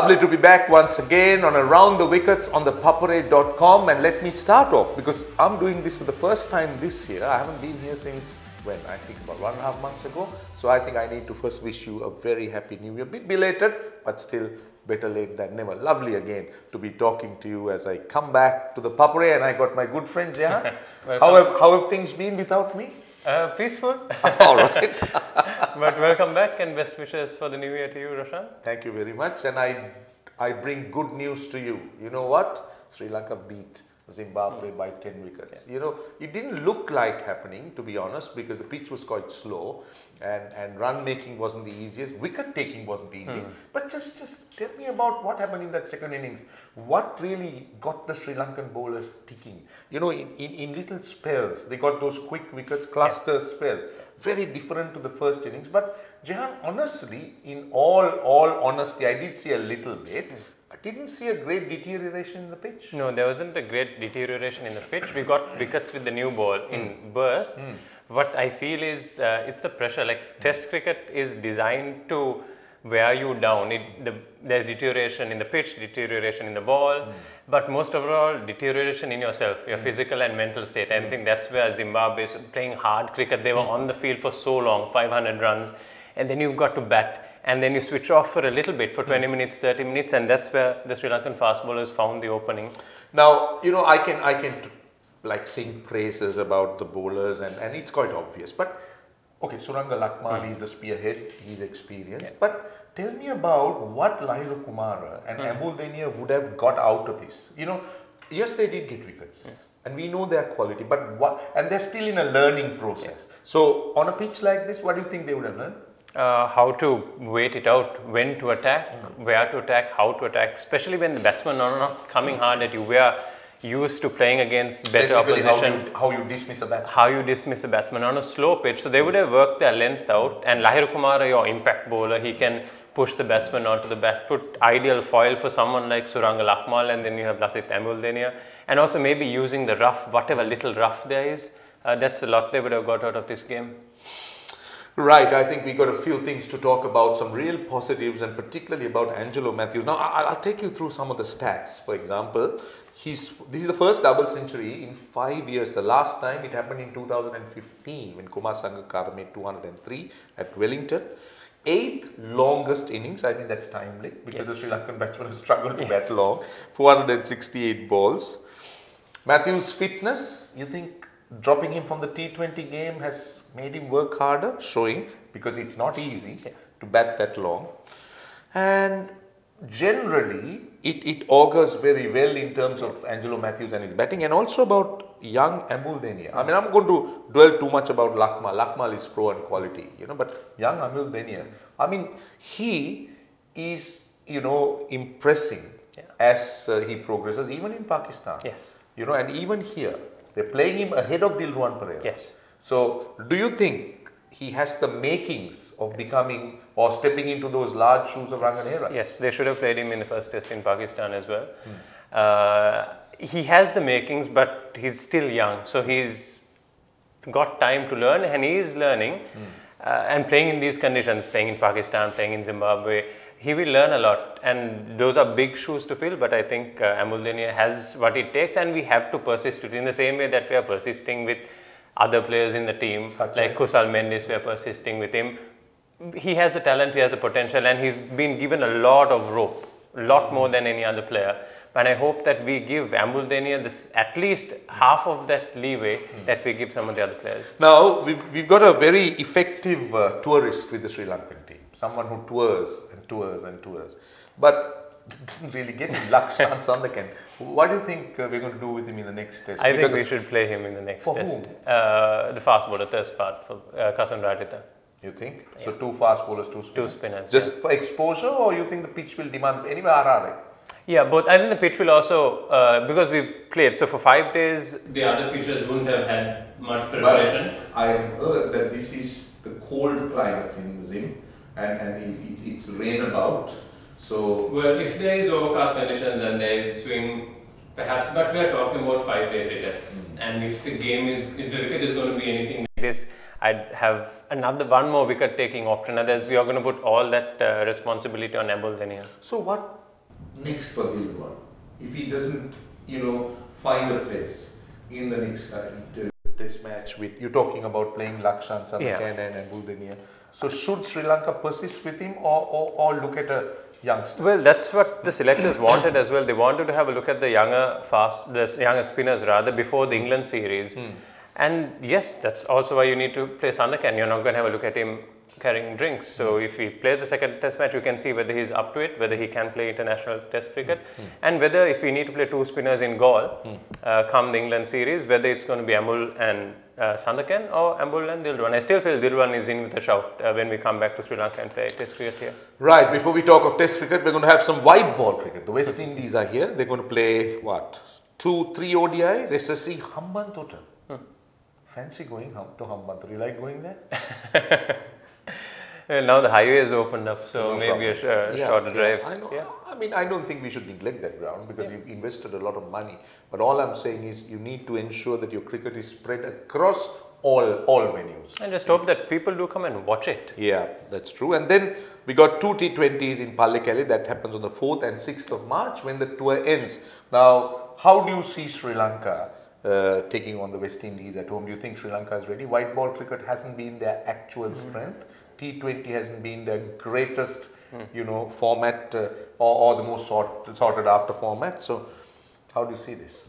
Lovely to be back once again on Around the Wickets on the papare.com and let me start off because I'm doing this for the first time this year. I haven't been here since when I think about one and a half months ago. So I think I need to first wish you a very happy new year. A Bit belated, but still better late than never. Lovely again to be talking to you as I come back to the papare and I got my good friend Jehan. how, have, how have things been without me? Uh, peaceful. All right. but welcome back and best wishes for the new year to you, Roshan. Thank you very much. And I, I bring good news to you. You know what? Sri Lanka beat Zimbabwe by 10 wickets. You know, it didn't look like happening, to be honest, because the pitch was quite slow and, and run making wasn't the easiest. Wicket taking wasn't easy. Hmm. But just, just tell me about what happened in that second innings. What really got the Sri Lankan bowlers ticking? You know, in, in, in little spells, they got those quick wickets, cluster spell. Very different to the first innings. But Jehan, honestly, in all, all honesty, I did see a little bit. Hmm. I didn't see a great deterioration in the pitch. No, there wasn't a great deterioration in the pitch. We got wickets with the new ball in hmm. bursts. What I feel is uh, it's the pressure. Like Test cricket is designed to wear you down. It, the, there's deterioration in the pitch, deterioration in the ball, hmm. but most of all, deterioration in yourself, your hmm. physical and mental state. I hmm. think that's where Zimbabwe is playing hard cricket. They were on the field for so long, 500 runs, and then you've got to bat. And then you switch off for a little bit for 20 minutes, 30 minutes, and that's where the Sri Lankan fast bowlers found the opening. Now, you know, I can I can like sing praises about the bowlers and, and it's quite obvious. But okay, Suranga Lakmal hmm. is the spearhead, he's experienced. But tell me about what Lahiru Kumara and hmm. Embuldeniya would have got out of this. You know, yes, they did get wickets. Hmm. And we know their quality, but what and they're still in a learning process. So on a pitch like this, what do you think they would have learned? uh, how to wait it out, when to attack, where to attack, how to attack, especially when the batsmen are not coming hard at you. We are used to playing against better Basically, how opposition. you, how you dismiss a batsman. How you dismiss a batsman on a slow pitch. So they would have worked their length out. And Lahiru Kumara, your impact bowler, he can push the batsman onto the back foot. Ideal foil for someone like Suranga Lakmal, and then you have Lasith Embuldeniya. And also maybe using the rough, whatever little rough there is. Uh, that's a lot they would have got out of this game. Right, I think we got a few things to talk about, some real positives, and particularly about Angelo Mathews. Now, I'll take you through some of the stats. For example, he's this is the first double century in five years. The last time it happened in 2015 when Kumar Sangakkara made 203 at Wellington. Eighth longest innings, I think that's timely because the Sri Lankan batsman has struggled to bat long. 468 balls. Mathews' fitness, you think dropping him from the T20 game has made him work harder? Showing because it's not easy to bat that long. And generally, it, it augurs very well in terms of Angelo Mathews and his batting and also about young Embuldeniya. I mean, I'm going to dwell too much about Lakmal. Lakmal is pro and quality, you know, but young Embuldeniya, I mean, he is, you know, impressing Yeah. as uh, he progresses, even in Pakistan. Yes. You know, and even here, they're playing him ahead of Dilruwan Perera. Yes. So, do you think he has the makings of becoming or stepping into those large shoes of Rangana Herath? Yes, they should have played him in the first test in Pakistan as well. Uh, he has the makings, but he's still young, so he's got time to learn, and he is learning. Uh, and playing in these conditions, playing in Pakistan, playing in Zimbabwe, he will learn a lot. And those are big shoes to fill, but I think uh, Amul has what it takes, and we have to persist it in the same way that we are persisting with other players in the team, Such like as? Kusal Mendis, we are persisting with him. He has the talent, he has the potential, and he's been given a lot of rope, a lot more than any other player. And I hope that we give Embuldeniya this at least half of that leeway that we give some of the other players. Now, we've, we've got a very effective uh, tourist with the Sri Lankan team, someone who tours and tours and tours, but doesn't really get any luck chance on the can. What do you think uh, we're going to do with him in the next test? I think we should play him in the next For test. whom? Uh, the fast bowler, test part for uh, Kasun Rajitha. You think? So two fast bowlers, two spinners. spinners, Just for exposure, or you think the pitch will demand anyway? RRA. Yeah, both. I think the pitch will also, uh, because we've played, so for five days, the other pitchers wouldn't have had much preparation. I have heard that this is the cold climate in Zim, and and it, it, it's rain about. So Well, if there is overcast conditions and there is swing, perhaps, but we are talking about five days later. And if the game is, if the wicket is going to be anything like this, I'd have another one more wicket taking option. Others, we are going to put all that uh, responsibility on Embuldeniya. so what next for Dilruwan if he doesn't, you know, find a place in the next uh, test match with you're talking about playing Lakshan, Sandakan Yeah. and Buldenia. So should Sri Lanka persist with him or, or, or look at a youngster? Well, that's what the selectors wanted as well. They wanted to have a look at the younger fast, the younger spinners rather before the England series. Hmm. And yes, that's also why you need to play Sandakan. You're not going to have a look at him carrying drinks. So if he plays the second test match, you can see whether he's up to it, whether he can play international test cricket, and whether if we need to play two spinners in Galle uh, come the England series, whether it's going to be Amul and uh, Sandakan or Ambul and Dilruwan. I still feel Dilruwan is in with a shout uh, when we come back to Sri Lanka and play test cricket here. Right, before we talk of Test cricket, we're going to have some white ball cricket. The West Indies are here. They're going to play what? Two, three ODIs? SSC Hambantota. Fancy going hum- to Hambantota. You like going there? Uh, now the highway is opened up, so No maybe a sh- uh, Yeah, shorter yeah, drive. I know. Yeah. I mean, I don't think we should neglect that ground because you've invested a lot of money. But all I'm saying is you need to ensure that your cricket is spread across all all venues. And just hope that people do come and watch it. Yeah, that's true. And then we got two T20s in Pallekele that happens on the 4th and 6th of March when the tour ends. Now, how do you see Sri Lanka uh, taking on the West Indies at home? Do you think Sri Lanka is ready? White ball cricket hasn't been their actual strength. T20 hasn't been the greatest, you know, format uh, or, or the most sort, sorted after format. So, how do you see this?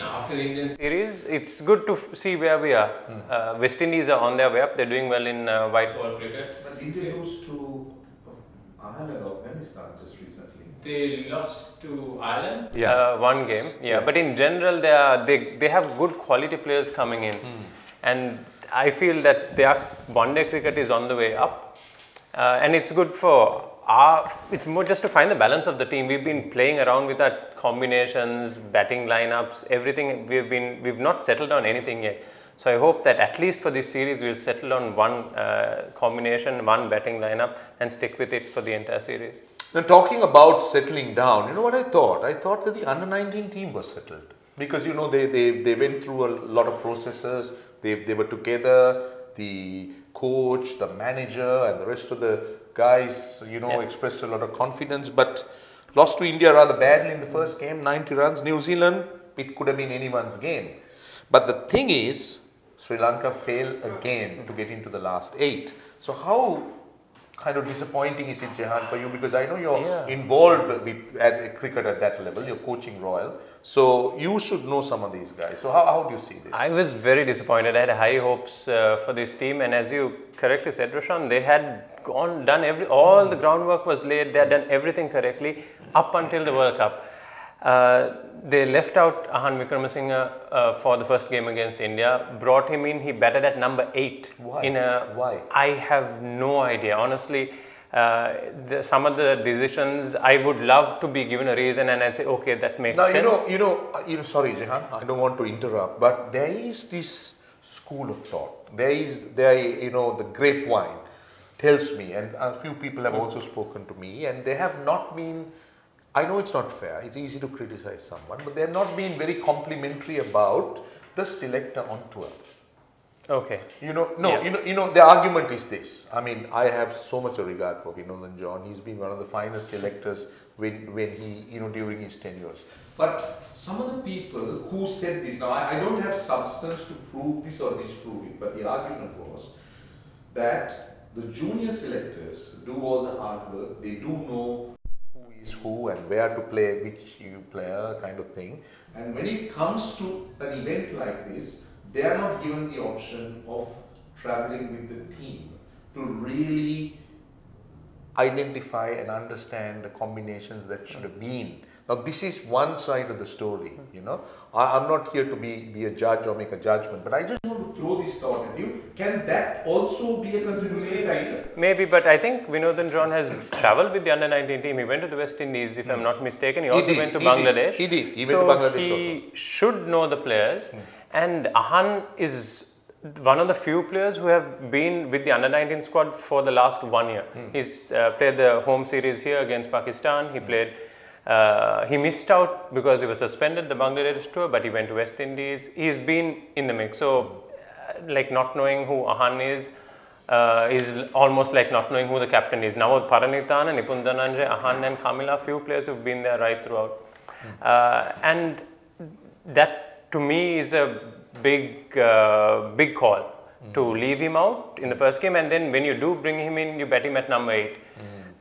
After the Indian series, it's good to f- see where we are. Uh, West Indies are on their way up. They're doing well in uh, white ball cricket. But India lose to Ireland or Afghanistan just recently. They lost to Ireland. Yeah. Uh, one game. Yeah. Yeah. But in general, they are they they have good quality players coming in, and I feel that their one day cricket is on the way up, uh, and it's good for our. It's more just to find the balance of the team. We've been playing around with our combinations, batting lineups, everything. We've been we've not settled on anything yet. So I hope that at least for this series we'll settle on one uh, combination, one batting lineup, and stick with it for the entire series. Now, talking about settling down, you know what I thought? I thought that the under 19 team was settled because you know they, they, they went through a lot of processes, they, they were together, the coach, the manager, and the rest of the guys, you know, Yeah. expressed a lot of confidence, but lost to India rather badly in the first game 90 runs. New Zealand, it could have been anyone's game. But the thing is, Sri Lanka failed again to get into the last eight. So, how kind of disappointing is it, Jehan, for you? Because I know you're Yeah. involved with at, cricket at that level, you're coaching Royal. So, you should know some of these guys. So, how, how do you see this? I was very disappointed. I had high hopes uh, for this team, and as you correctly said, Roshan, they had gone done every all the groundwork was laid. They had done everything correctly up until the World Cup. Uh, they left out Ahan Wickramasinghe uh, for the first game against India. Brought him in. He batted at number eight. Why? In a Why? I have no idea. Honestly, uh, the, some of the decisions I would love to be given a reason, and I'd say, okay, that makes Now sense. you know, you know, uh, you know. Sorry, Jehan, I don't want to interrupt, but there is this school of thought. There is, there, you know, the grapevine tells me, and a few people have also spoken to me, and they have not been. I know it's not fair. It's easy to criticize someone, but they have not been very complimentary about the selector on tour. okay. You know, no, Yeah. you know, you know, the argument is this. I mean, I have so much of regard for Vinod John. He's been one of the finest selectors when, when he, you know, during his tenures. But some of the people who said this, now I, I don't have substance to prove this or disprove it, but the argument was that the junior selectors do all the hard work. They do know who and where to play which you player kind of thing. And when it comes to an event like this, they are not given the option of traveling with the team to really identify and understand the combinations that should have been. Now, this is one side of the story, you know. I, I'm not here to be, be a judge or make a judgment, but I just want to throw this thought at you. Can that also be a contributing factor? Maybe, but I think Vinothen John has travelled with the under 19 team. He went to the West Indies, if I'm not mistaken. He also did, went to he did, Bangladesh. he did. He went so to Bangladesh he should know the players. And Ahan is one of the few players who have been with the under 19 squad for the last one year. He's uh, played the home series here against Pakistan. He played. Uh, he missed out because he was suspended the Bangladesh tour, but he went to West Indies. He's been in the mix. So, uh, like not knowing who Ahan is, uh, is almost like not knowing who the captain is. Now, Paranavithana, Nipun Dhananjaya, Ahan, and Kamila, few players who've been there right throughout. Uh, and that to me is a big, uh, big call to leave him out in the first game, and then when you do bring him in, you bet him at number 8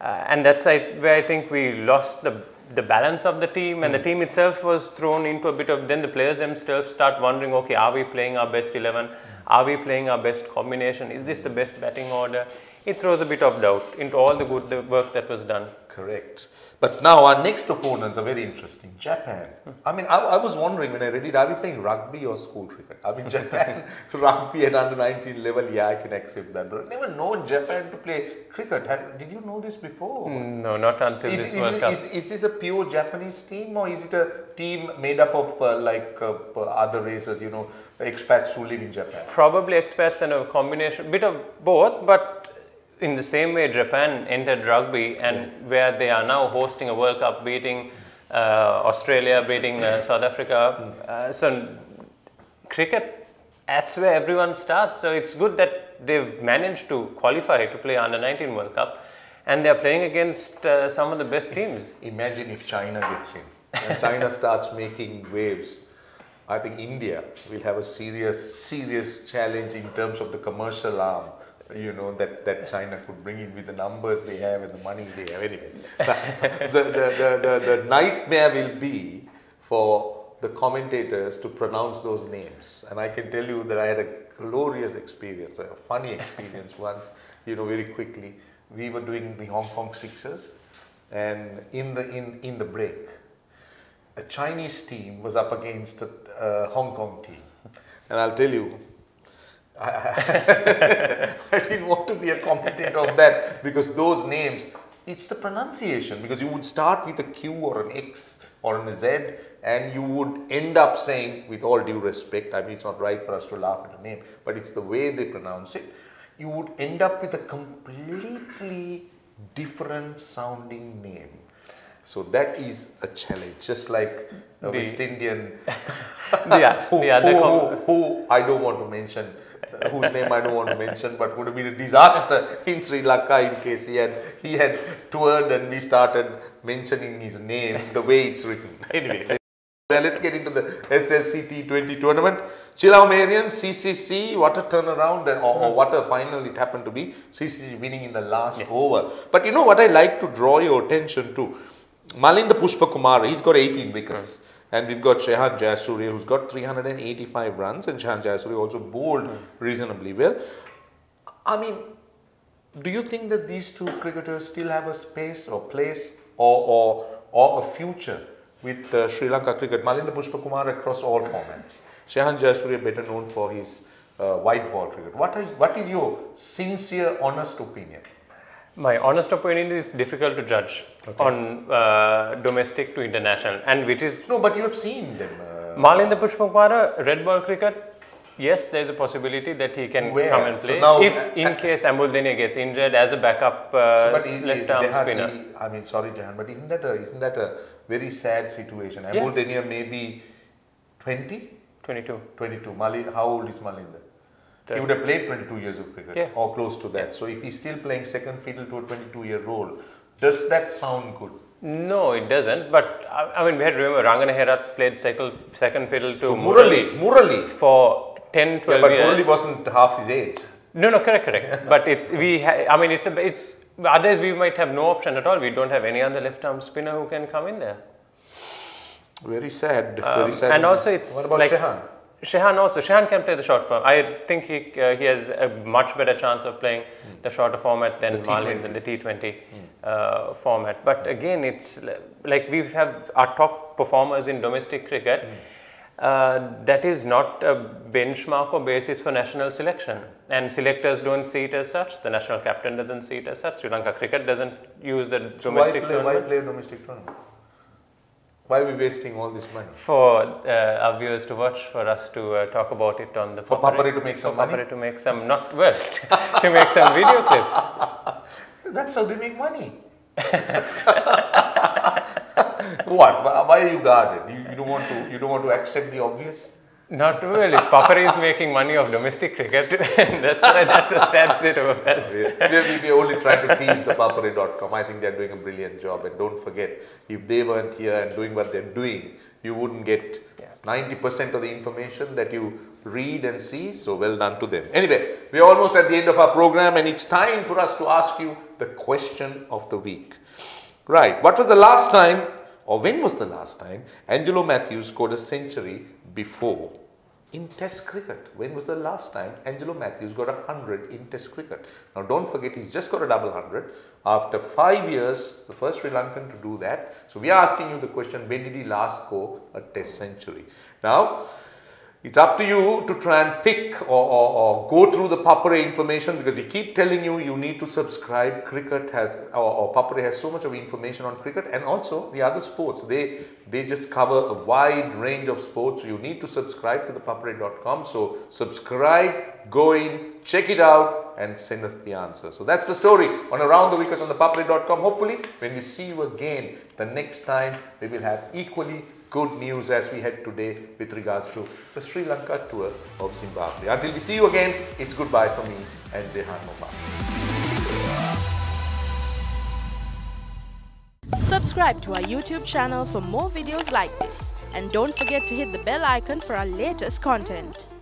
uh, and that's I, where I think we lost the the balance of the team, and the hmm. team itself was thrown into a bit of. Then the players themselves start wondering, okay, are we playing our best eleven? Hmm. Are we playing our best combination? Is this the best batting order? It throws a bit of doubt into all the good the work that was done. Correct. But now our next opponents are very interesting. Japan. I mean, I, I was wondering when I read it, are we playing rugby or school cricket? I mean, Japan, rugby at under 19 level, yeah, I can accept that. But I've never known Japan to play cricket. Did you know this before? No, not until Is, this is, World Cup. is, is this a pure Japanese team or is it a team made up of uh, like uh, other races, you know, expats who live in Japan? Probably expats and a combination, bit of both, but in the same way Japan entered rugby and where they are now hosting a World Cup, beating uh, Australia, beating uh, South Africa. Uh, so cricket, that's where everyone starts. So it's good that they've managed to qualify to play under 19 World Cup, and they're playing against uh, some of the best teams. Imagine if China gets in. When China starts making waves, I think India will have a serious, serious challenge in terms of the commercial arm. You know that, that China could bring in with the numbers they have and the money they have. Anyway, the, the, the, the, the nightmare will be for the commentators to pronounce those names. And I can tell you that I had a glorious experience, a funny experience once. You know, very quickly, we were doing the Hong Kong Sixers, and in the in in the break, a Chinese team was up against a uh, Hong Kong team. And I'll tell you, I, I didn't want to be a commentator of that because those names, it's the pronunciation. Because you would start with a Q or an X or an Z, and you would end up saying, with all due respect, I mean, it's not right for us to laugh at a name, but it's the way they pronounce it. You would end up with a completely different sounding name. So that is a challenge, just like a The- West Indian yeah, who, the who, who, who I don't want to mention, whose name I don't want to mention, but would have been a disaster in Sri Lanka in case he had he had toured and we started mentioning his name the way it's written. Anyway. Now let's get into the SLC T20 tournament. Chilaw Marian, CCC, what a turnaround and- or, or what a final it happened to be. CCC winning in the last over. But you know what I like to draw your attention to? Malinda Pushpakumara, he's got 18 wickets. And we've got Shehan Jayasuriya who's got 385 runs and Shehan Jayasuriya also bowled reasonably well. I mean, do you think that these two cricketers still have a space or place or, or, or a future with uh, Sri Lanka cricket? Malinda Pushpakumara across all formats. Shehan Jayasuriya better known for his uh, white ball cricket. What, are, what is your sincere, honest opinion? My honest opinion is it's difficult to judge on uh, domestic to international, and which is No, but you have seen them. Uh, Malinda Pushpakumara, red ball cricket. Yes, there is a possibility that he can Where? come and So play now- if, in case Embuldeniya gets injured as a backup uh, but left arm Jehan, spinner. he- I mean, sorry, Jehan, but isn't that a, isn't that a very sad situation? Yeah. Embuldeniya may be 20, 22. 22. Mali, how old is Malinda? He would have played 22 years of cricket Yeah. or close to that. So if he's still playing second fiddle to a 22 year old, does that sound good? No, it doesn't. But I, I mean, we had to remember Rangana Herath played second, second fiddle to Murali, Murali. for 10, 12 Yeah, but years. Murali wasn't half his age. No, no, correct, correct. but it's we. Ha- I mean, it's a, it's otherwise we might have no option at all. We don't have any other left arm spinner who can come in there. Very sad. Um, very sad. and also it's what about like- Shehan? Shehan also. Shehan can play the short form. I think he uh, he has a much better chance of playing the shorter format than Hmm. The Malin T20. than the T20 uh, format. But again, it's like we have our top performers in domestic cricket. Hmm. Uh, that is not a benchmark or basis for national selection, and selectors don't see it as such. The national captain doesn't see it as such. Sri Lanka cricket doesn't use the So why domestic play, why play a domestic tournament? Why are we wasting all this money? for uh, our viewers to watch, for us to uh, talk about it on the For Papare to make some for money? Papare to make some not well to make some video clips. That's how they make money. what? Why- Why are you guarded? You, you don't want to. You don't want to accept the obvious. Not really. Papare is making money of domestic cricket. that's that's a sad state of affairs. we, we only trying to tease the papare.com. I think they're doing a brilliant job. And don't forget, if they weren't here and doing what they're doing, you wouldn't get 90% of the information that you read and see. So well done to them. Anyway, we're almost at the end of our program and it's time for us to ask you the question of the week. Right. What was the last time or when was the last time Angelo Mathews scored a century before in Test cricket. When was the last time Angelo Mathews got a 100 in Test cricket? Now, don't forget, he's just got a double 100. After five years, the first Sri Lankan to do that. So, we are asking you the question when did he last score a Test century? Now, it's up to you to try and pick or, or, or, go through the Papare information because we keep telling you you need to subscribe. Cricket has or, or Papare has so much of information on cricket and also the other sports. They they just cover a wide range of sports. So you need to subscribe to the papare.com. So subscribe, go in, check it out and send us the answer. So that's the story on Around the Wickets on the papare.com. Hopefully when we see you again the next time we will have equally good news as we head today with regards to the Sri Lanka tour of Zimbabwe. Until we see you again, it's goodbye from me and Jehan Mubarak. Subscribe to our YouTube channel for more videos like this and don't forget to hit the bell icon for our latest content.